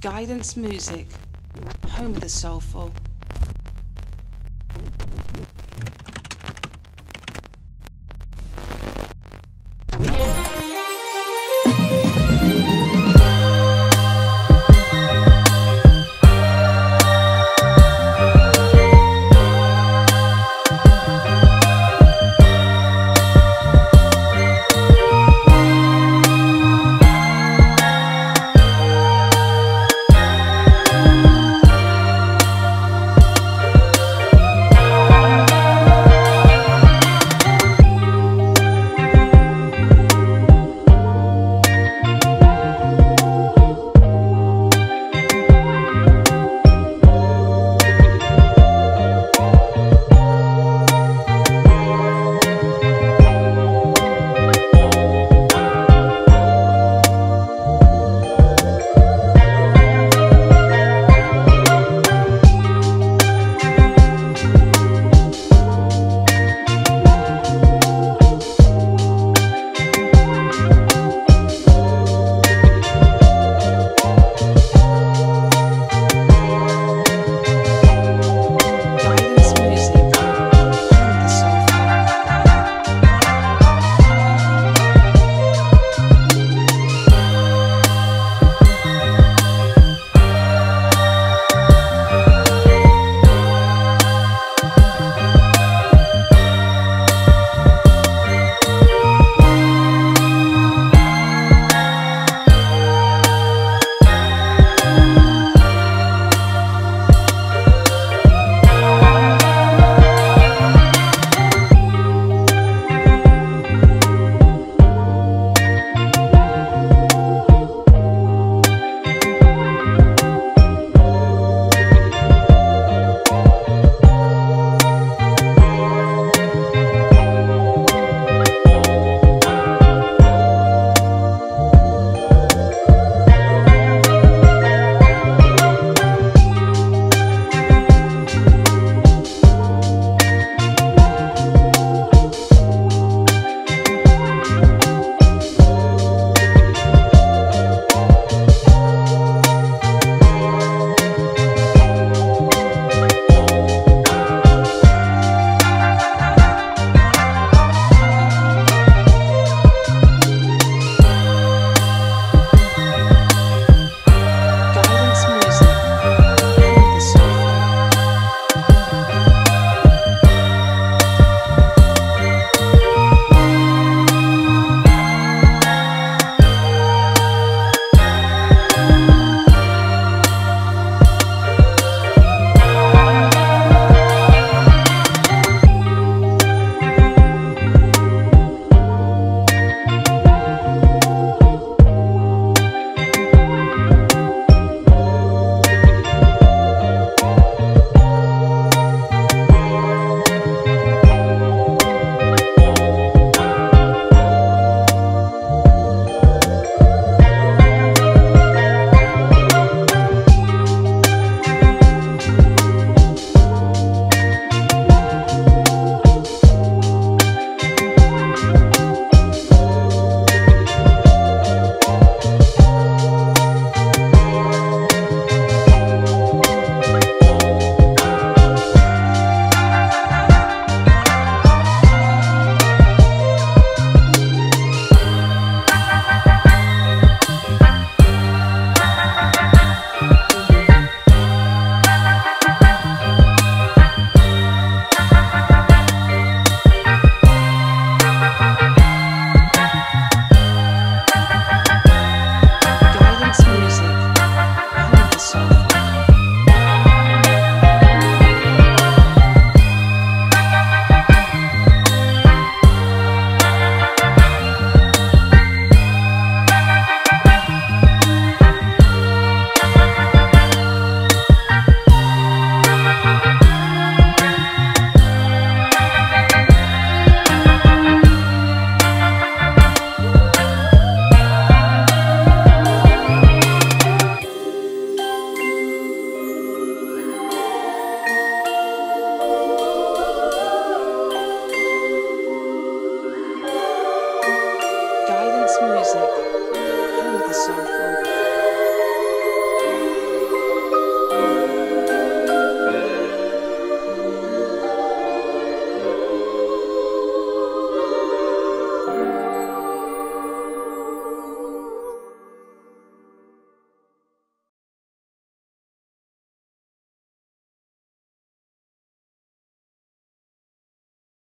Guidance Music, home of the soulful.